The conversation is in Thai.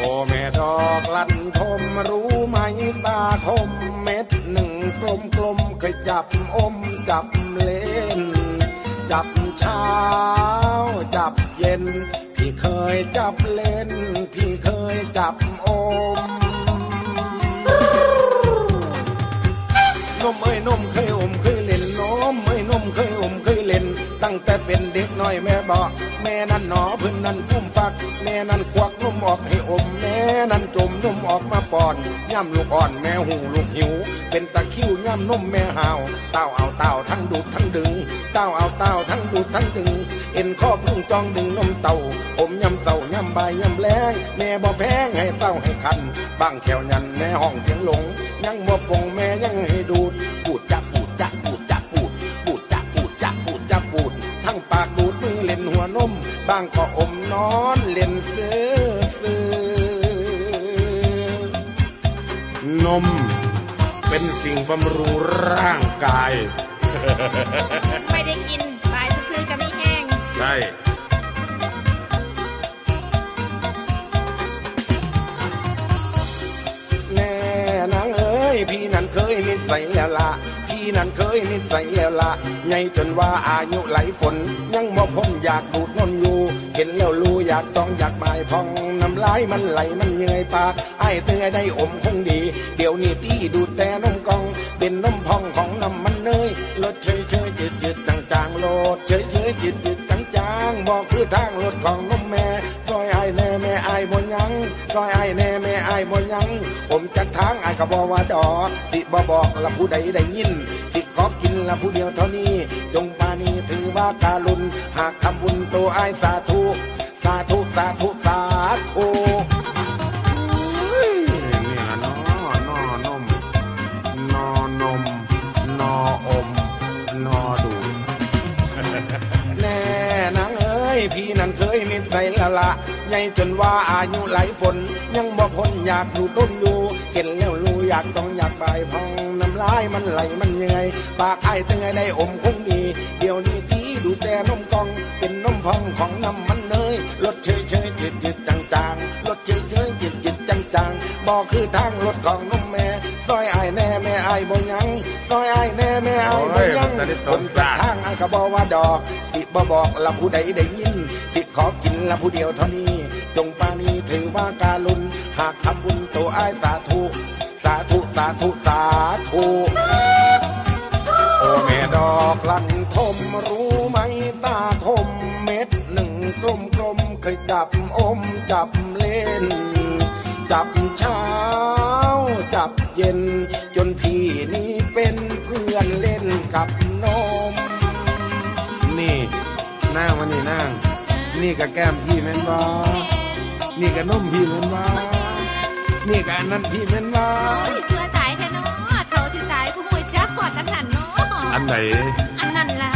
โอแม่ดอกลันทมรู้ไหมตาคมเม็ดหนึ่งกลมกลมเคยจับอมจับเล่น จับเช้า จับเย็น พี่เคยจับเล่น พี่เคยจับอมนมเอ้ยนมเคยอมเคย ตั้งแต่เป็นเด็กน้อยแม่บอกแม่นั่นหนอพื้นนั่นฟุ่มฟัก แม่นั่นควักนมออกให้อม แม่นั่นจมนมออกมาป้อนย่ำลูกอ่อนแม่หูลูกหิว เป็นตะคริวย่ำนมแม่หาวเต้าเอาเต้าทั้งดูดทั้งดึงเต้าเอาเต้าทั้งดูดทั้งดึง เอ็นข้อพึ่งจองดึงนมเต่าอมย่ำเต่าย่ำใบยย่ำแรงแม่บ่แพงให้เต้าให้คันบางแขวยันแม่ห้องเสียงหลง ยังบ่ปงแม่ยังให้ดู บางก็อมนอนเล่นเสือเสือนมเป็นสิ่งบำรุงร่างกาย ไม่ได้กินตายซื้อๆก็ไม่แห้ง ใช่ แน่นางเอ้ยพี่นั้นเคยนิสัยแล้วละ พี่นั้นเคยนิสัยแล้วละไงจนว่าอายุไหลฝน ยังบ่พ้นอยากดูดนนอยู่ เห็นแล้วรู้อยากต้องอยากบายพองน้ำลายมันไหลมันเหนื่อยปากไอ้เตือได้อมคงดี เดี๋ยวนี้พี่ดูดแต่นมกอง เป็นนมพองของน้ำมันเนยรสเฉยเฉยจืดจืดจางจางๆโลดเฉยเฉยจืดจืดจางจางๆบอกคือทางรถของนมแม่ ซอยไอ้แน่แม่ไอ้ายบนยังซอยไอ้แน่แม่ไอ้ายบนยัง ผมจักทางไอ้ก็บอกว่าดอกสิบ่บอกละผู้ใดได้ยิน สิขอกินละผู้เดียวเท่านี้ จงปานีถือว่าการุณหากทำบุญตัวไอ้สาธุ พี่นั้นเคยมีใจละละใหญ่จนว่าอายุไหลฝน ยังบ่พ้นอยากดูต้นอยู่ เห็นแล้วรู้อยากต้องอยากบายพองน้ำลายมันไหลมันเหนื่อย ปากไอ้ตั้งไงได้อมคงดี เดี๋ยวนี้ที่ดูแต่นมกอง เป็นนมพองของน้ำมันเนยรสเฉยเฉยจืดจืดจางจางๆรสเฉยเฉยจืดจืดจางจางๆบอกคือทางรถของนมแม่ ซอยไอ้ายแน่แม่ไอ้ายบ่ยังซอยไอ้ายแน่แม่ไอ้ายบ่ยังโอ้ยมันจะได้ตผรมงจะจ้ะทางไอ้ายก็บอกว่าดอกสิบ่บอกละผู้ใดได้ยินสิขอกินละผู้เดียวเท่านี้ จงปานีถือว่าการุณหากทำบุญตัวไอ้ายสาธุ สาธุสาธุสาธุโอ้แม่ดอกลันทมรู้ไหมตาคมเม็ดหนึ่งกลมกลมๆเคยจับอมจับเล่น จับ นั่งมานี่นั่งนี่กับแก้มพี่แม่นบอนี่กับนมพี่แม่นบอนี่กับอันนั้นพี่แม่นบอโอ้ยเสื้อตายแท้เนาะเท่าสิตายผู้มวยจักกอดกันหันเนาะอันไหนอันนั้นล่ะ